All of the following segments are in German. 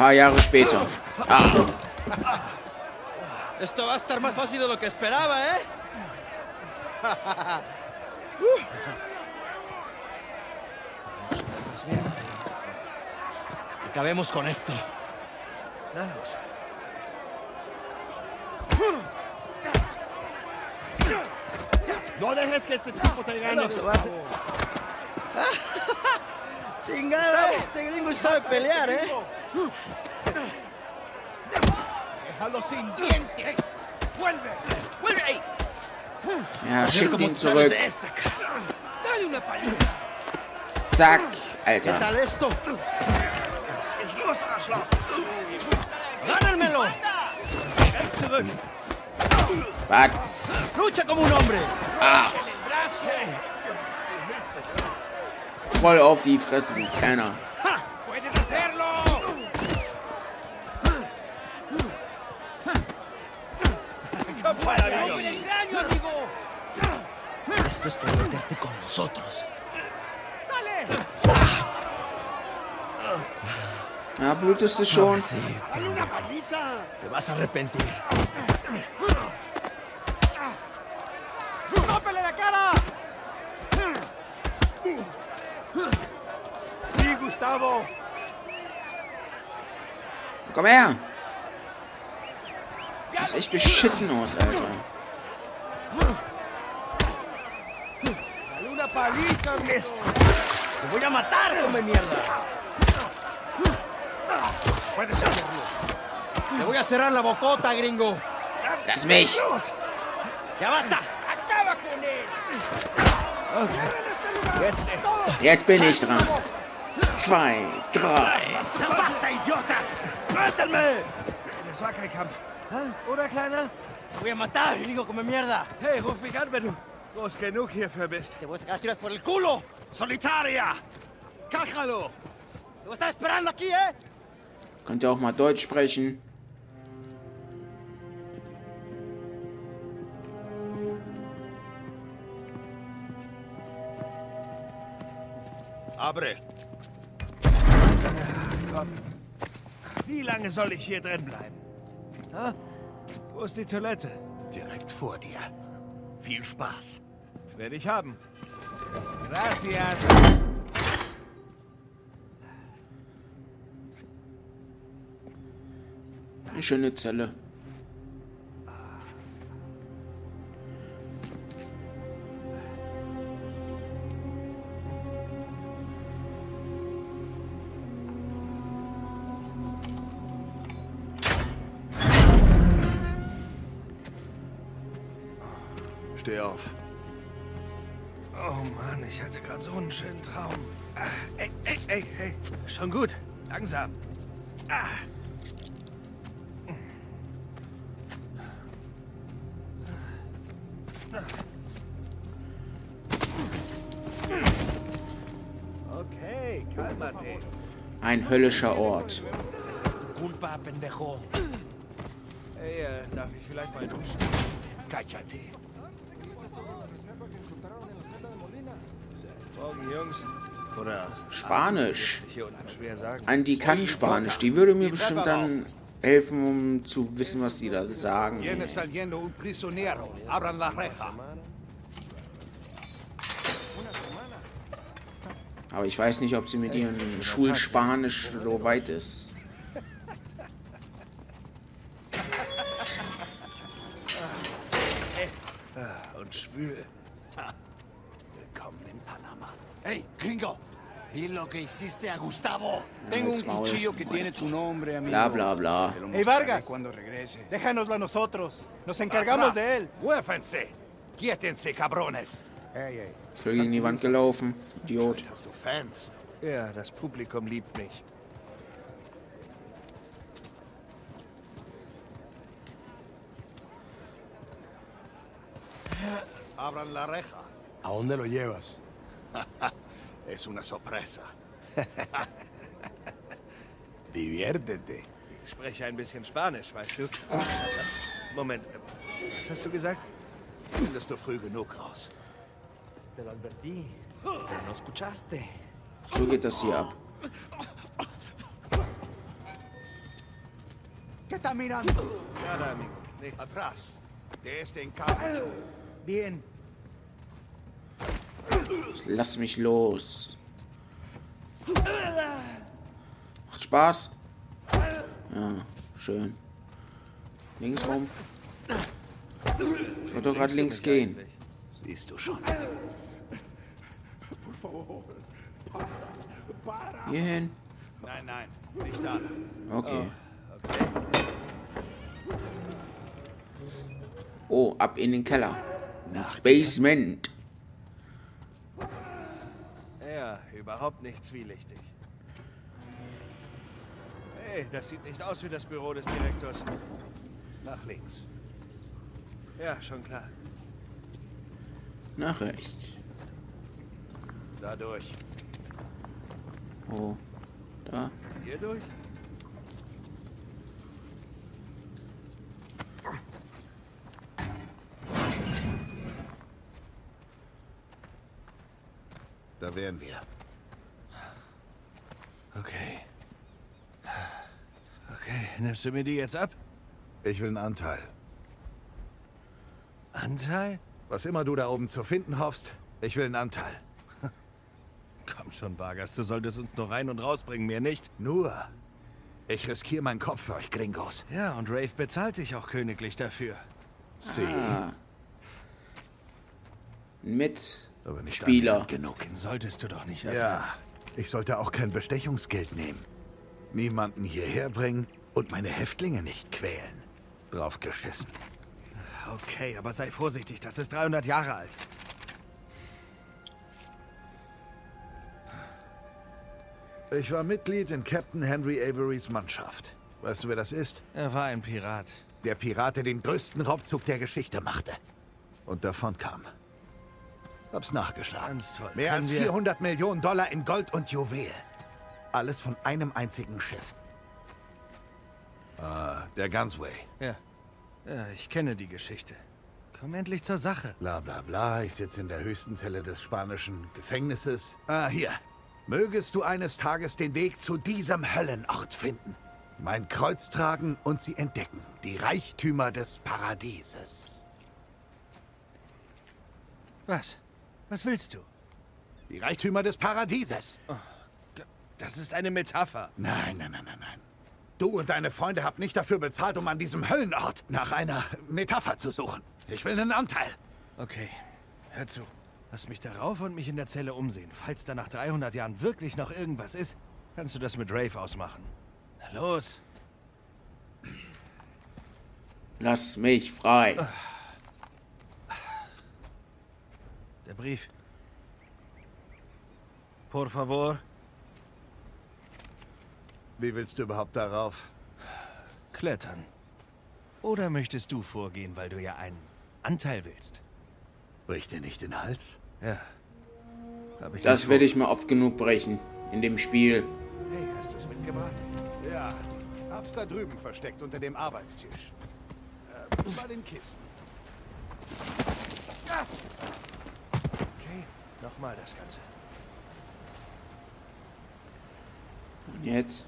paar Jahre später. Ah. Esto va a estar más fácil de lo que esperaba, ¿eh? Bien. Acabemos con esto. No dejes que este tipo te gane. Chingada, este gringo sabe pelear, ¿eh? Déjalo sin dientes. Vuelve. ¡Vuelve ahí! Ja, schickt ¿Cómo ihn zurück. Zack. ¿Qué Alter. Lass mich los, Arschloch. ¡Gánenmelo! Geld zurück. Was? ¡Lucha como un hombre! Es. Voll auf die Fresse, du Ferner. Esto es por meterte con nosotros. Ja, blutest du schon? Sí, Dale una paliza. te vas a arrepentir. ¡Tópele la cara! Sí, Gustavo. Komm her. Echt beschissen aus, Alter. Dale una paliza, Mist. ¡Te voy a matar, come mierda! Puedes hacerlo. Te voy a cerrar la bocota, gringo. Lass mich. ¡Ya basta! Acaba con él. Jetzt, eh. Jetzt bin ich dran. Zwei, drei. ¡Basta, idiotas! ¡Suéltenme! Das war kein Kampf. Oder, Kleiner? ¡Te voy a matar, gringo, come mierda! Hey, ruf mich an, wenn du groß genug hierfür bist. ¡Te a sacar tiras por el culo! Solitaria! ¡Te voy a estar esperando aquí, eh! Könnt ihr auch mal Deutsch sprechen? Abre. komm. Wie lange soll ich hier drin bleiben? Ha? Wo ist die Toilette? Direkt vor dir. Viel Spaß. Werde ich haben. Gracias. Eine schöne Zelle. Steh auf. Oh Mann, ich hatte gerade so einen schönen Traum. Ah, ey, ey, ey, hey. Schon gut. Langsam. Ah. Okay, cálmate. Ein höllischer Ort. Culpa, pendejo. Hey, äh, darf ich vielleicht mal duschen? Cállate. Spanisch. sagen. Andi kann Spanisch. Die würde mir bestimmt dann helfen, um zu wissen, was die da sagen. Aber ich weiß nicht, ob sie mit ihrem Schulspanisch so weit ist. Que hiciste a Gustavo. Tengo un cuchillo que tiene tu nombre, amigo. Bla, bla, bla. Ey, Vargas. cuando regrese. Déjanoslo a nosotros. Nos encargamos de él. Muévense. Quiétense, cabrones. Voll gegen die Wand gelaufen. Idiot. Hast du Fans? Ja, das Publikum liebt mich. Abran la reja. ¿A dónde lo llevas? Es una sorpresa. Diviértete. Ich spreche ein bisschen Spanisch, weißt du? Moment, was hast du gesagt? Findest du früh genug raus. Te lo advertí. No escuchaste. So geht das hier ab. está mirando? Nada, amigo. Nichts. Atrás. Der ist in Kabel. Bien. Lass mich los. Macht Spaß. Ja, schön. Links rum. Ich wollte doch gerade links gehen. Siehst du schon. Hierhin. Nein, nein, nicht alle. Okay. Oh, ab in den Keller. Ins Basement. Ja, überhaupt nicht zwielichtig. Hey, das sieht nicht aus wie das Büro des Direktors. Nach links. Ja, schon klar. Nach rechts. Dadurch. Oh, da. Hier durch? Da wären wir. Okay. Okay, nimmst du mir die jetzt ab? Ich will einen Anteil. Anteil? Was immer du da oben zu finden hoffst, ich will einen Anteil. Komm schon, Vargas, du solltest uns nur rein und rausbringen, mir nicht. Nur, ich riskiere meinen Kopf für euch Gringos. Ja, und Rafe bezahlt dich auch königlich dafür. Sie, Ah. Mit aber nicht Spieler. genug. Den solltest du doch nicht öffnen. Ja, ich sollte auch kein Bestechungsgeld nehmen. Niemanden hierher bringen und meine Häftlinge nicht quälen. Drauf geschissen. Okay, aber sei vorsichtig, das ist 300 Jahre alt. Ich war Mitglied in Captain Henry Averys Mannschaft. Weißt du, wer das ist? Er war ein Pirat. Der Pirat, der den größten Raubzug der Geschichte machte. Und davon kam. Hab's nachgeschlagen. Ganz toll. Mehr Können als wir- 400 Millionen Dollar in Gold und Juwel. Alles von einem einzigen Schiff. Ah, der Gunsway. Ja. Ja, ich kenne die Geschichte. Komm endlich zur Sache. Bla bla bla, ich sitze in der höchsten Zelle des spanischen Gefängnisses. Ah, hier. Mögest du eines Tages den Weg zu diesem Höllenort finden. Mein Kreuz tragen und sie entdecken. Die Reichtümer des Paradieses. Was? Was willst du? Die Reichtümer des Paradieses. Das ist eine Metapher. Nein, nein, nein, nein, nein. Du und deine Freunde habt nicht dafür bezahlt, um an diesem Höllenort nach einer Metapher zu suchen. Ich will einen Anteil. Okay, hör zu. Lass mich darauf und mich in der Zelle umsehen. Falls da nach 300 Jahren wirklich noch irgendwas ist, kannst du das mit Rafe ausmachen. Na los. Lass mich frei. Der Brief. Por favor. Wie willst du überhaupt darauf? Klettern. Oder möchtest du vorgehen, weil du ja einen Anteil willst? Bricht dir nicht den Hals? Ja. Hab ich Das werde ich mir oft genug brechen. In dem Spiel. Hey, hast du es mitgebracht? Ja, hab's da drüben versteckt unter dem Arbeitstisch. Äh, bei den Kisten. Okay, nochmal das Ganze. Und jetzt?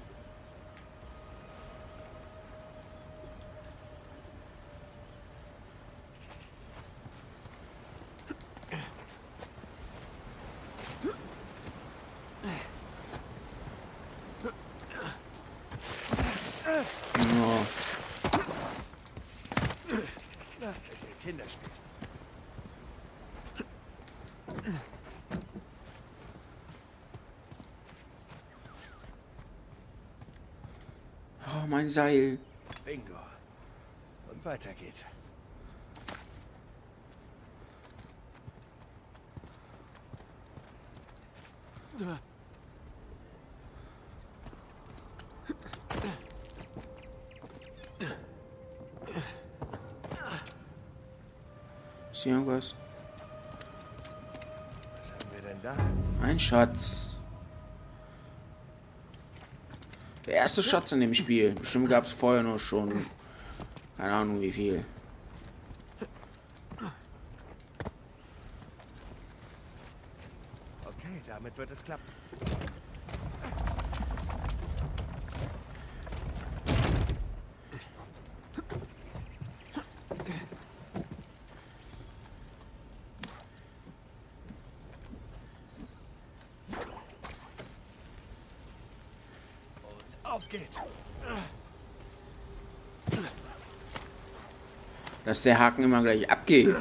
Ja, Na, bitte, Kinderspiel. Mein Seil. Bingo. Und weiter geht's. Ist irgendwas? Was haben wir denn da? Ein Schatz. Der erste Schatz in dem Spiel. Bestimmt gab es vorher noch schon. Keine Ahnung wie viel. Okay, damit wird es klappen. Auf geht's. Dass der Haken immer gleich abgeht.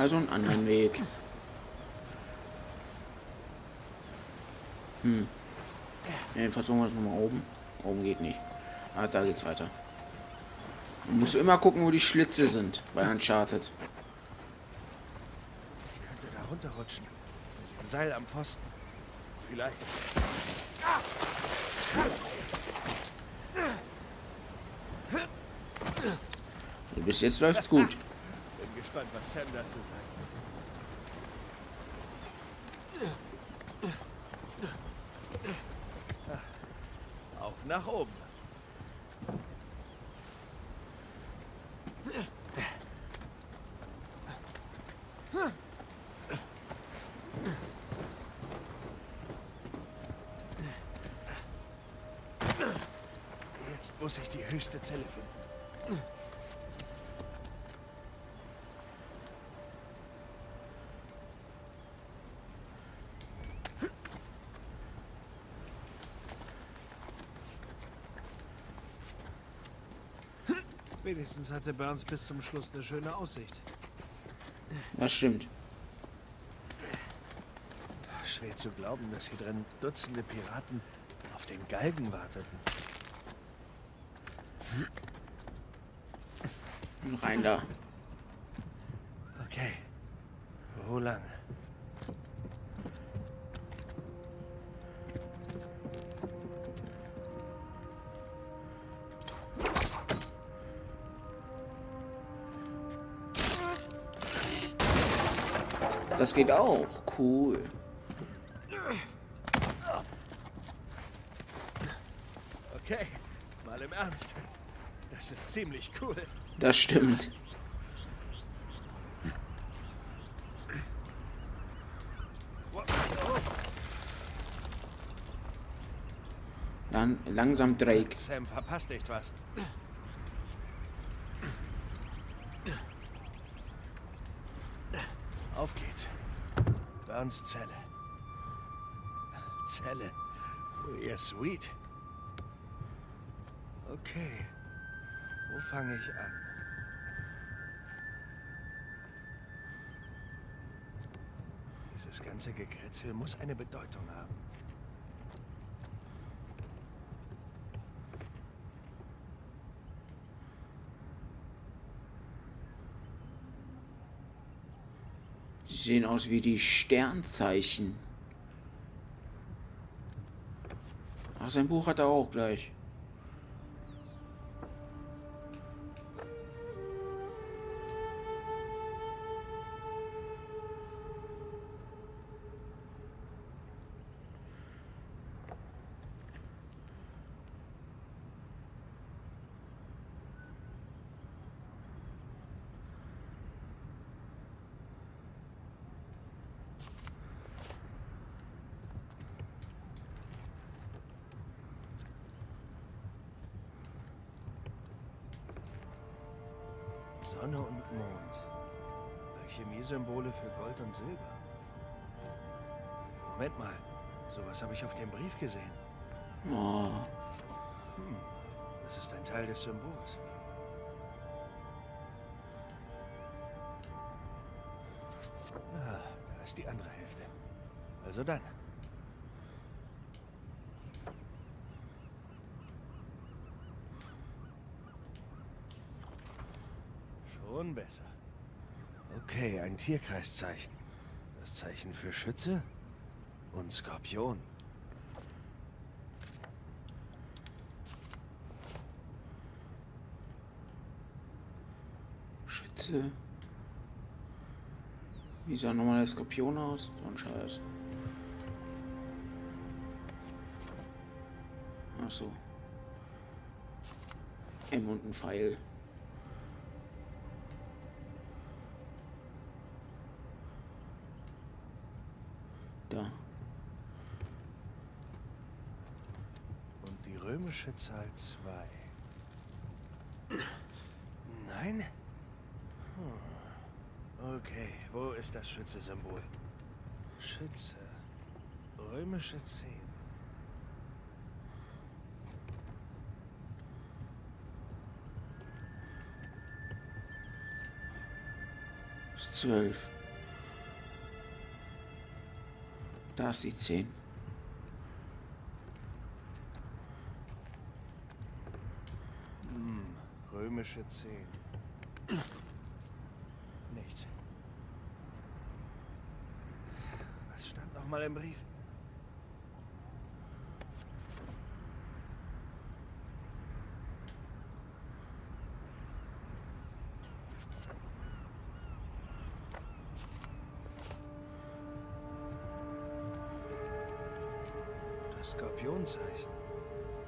Also einen anderen Weg. Hm. Ja, versuchen wir es nochmal oben. Oben geht nicht. Ah, da geht's weiter. Man muss immer gucken, wo die Schlitze sind bei Uncharted. Ich könnte da runterrutschen. Mit dem Seil am Pfosten. Vielleicht. Bis jetzt läuft's gut. Gespannt, was Sam dazu sagt. Auf nach oben. Jetzt muss ich die höchste Zelle finden. Wenigstens hatte Burns bis zum Schluss eine schöne Aussicht. Das stimmt. Schwer zu glauben, dass hier drin Dutzende Piraten auf den Galgen warteten. Rein da. Okay. Wo lang? Das geht auch. Cool. Okay, mal im Ernst. Das ist ziemlich cool. Das stimmt. Dann langsam Drake. Sam verpasst echt was. Auf geht's. Burns Zelle. Zelle. Ihr Sweet. Okay. Wo fange ich an? Dieses ganze Gekritzel muss eine Bedeutung haben. Sehen aus wie die Sternzeichen. Ach, sein Buch hat er auch gleich. Sonne und Mond. Alchemiesymbole für Gold und Silber. Moment mal, sowas habe ich auf dem Brief gesehen. Oh, Das ist ein Teil des Symbols. Ah, da ist die andere Hälfte. Also dann. Schon besser. Okay, ein Tierkreiszeichen. Das Zeichen für Schütze und Skorpion. Schütze. Wie sah nochmal der Skorpion aus? So ein Scheiß. Ach so. M und ein Pfeil. Wünsche Zahl 2. Nein? Hm. Okay, wo ist das Schütze-Symbol? Schütze. Römische 10. Zwölf. 12. Da ist die 10. komische Szenen. Nichts. Was stand noch mal im Brief? Das Skorpionzeichen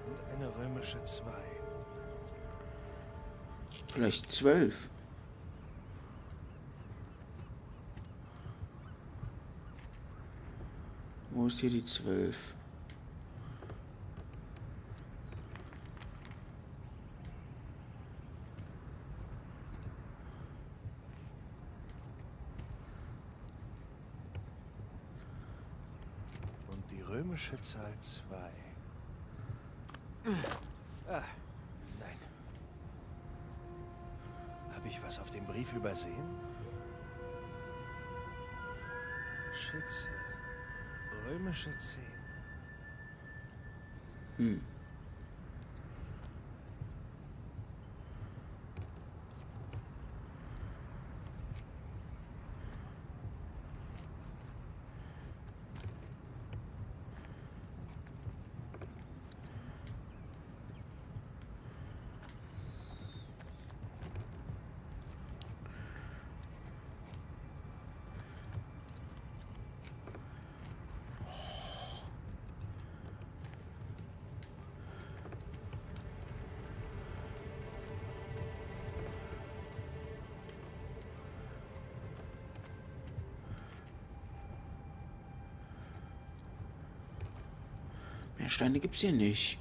und eine römische 2. Vielleicht zwölf. Wo ist hier die zwölf? Und die römische Zahl 2. Ah, nein. Habe ich was auf dem Brief übersehen? Schütze. Römische 10. Mehr Steine gibt's hier nicht.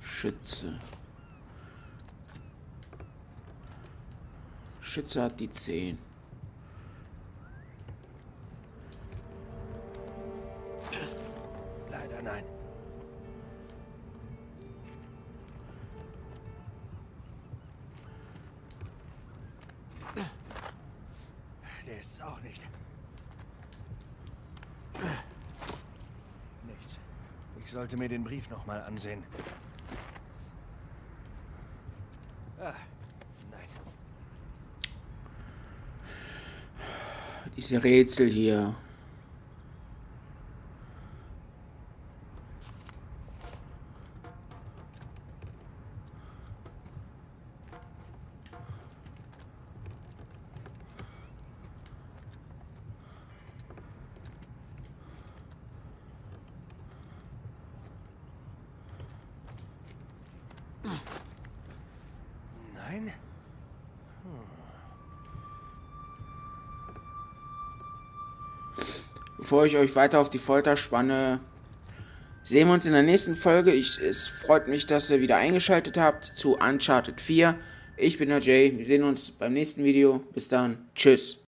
Schütze. Schütze hat die 10. Leider nein. Sollte mir den Brief noch mal ansehen. Ah, nein. Diese Rätsel hier. Bevor ich euch weiter auf die Folter spanne, sehen wir uns in der nächsten Folge. Ich, es freut mich, dass ihr wieder eingeschaltet habt zu Uncharted 4. Ich bin der Jay. Wir sehen uns beim nächsten Video. Bis dann. Tschüss.